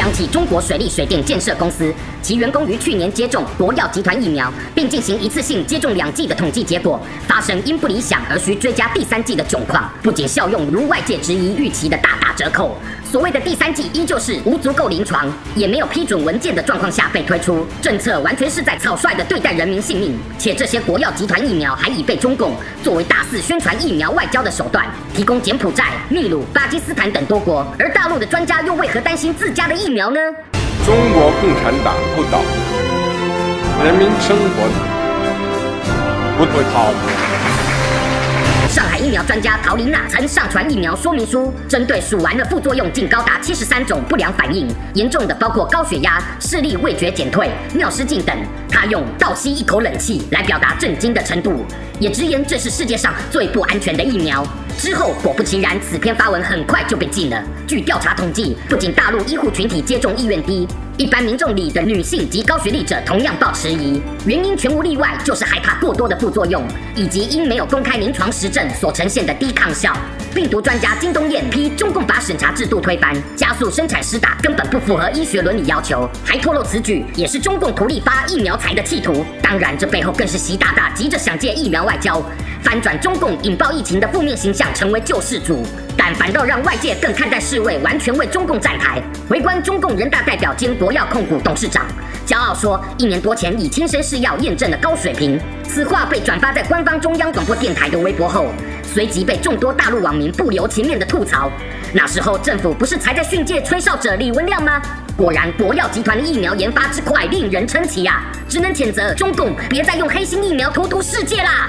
央企中国水利水电建设公司，其员工于去年接种国药集团疫苗，并进行一次性接种两剂的统计结果，发生因不理想而需追加第三剂的窘况，不仅效用如外界质疑预期的大打折扣。所谓的第三季依旧是无足够临床，也没有批准文件的状况下被推出，政策完全是在草率的对待人民性命。且这些国药集团疫苗还已被中共作为大肆宣传疫苗外交的手段，提供柬埔寨、秘鲁、巴基斯坦等多国。而大陆的专家又为何担心自家的疫苗呢？中国共产党不倒，人民生活不会好。上海疫苗专家陶琳娜曾上传疫苗说明书，针对数丸的副作用竟高达七十三种不良反应，严重的包括高血压、视力味觉减退、尿失禁等。她用倒吸一口冷气来表达震惊的程度，也直言这是世界上最不安全的疫苗。之后果不其然，此篇发文很快就被禁了。据调查统计，不仅大陆医护群体接种意愿低。一般民众里的女性及高学历者同样抱持疑，原因全无例外，就是害怕过多的副作用，以及因没有公开临床实证所成呈现的低抗效。病毒专家金东彦批中共把审查制度推翻，加速生产施打，根本不符合医学伦理要求，还透露此举也是中共图利发疫苗财的企图。当然，这背后更是习大大急着想借疫苗外交，翻转中共引爆疫情的负面形象，成为救世主。但反倒让外界更看待世卫完全为中共站台。围观中共人大代表兼国药控股董事长，骄傲说，一年多前已亲身试药验证了高水平。此话被转发在官方中央广播电台的微博后，随即被众多大陆网民不留情面的吐槽。那时候政府不是才在训诫吹哨者李文亮吗？果然国药集团的疫苗研发之快令人称奇啊！只能谴责中共别再用黑心疫苗荼毒世界啦！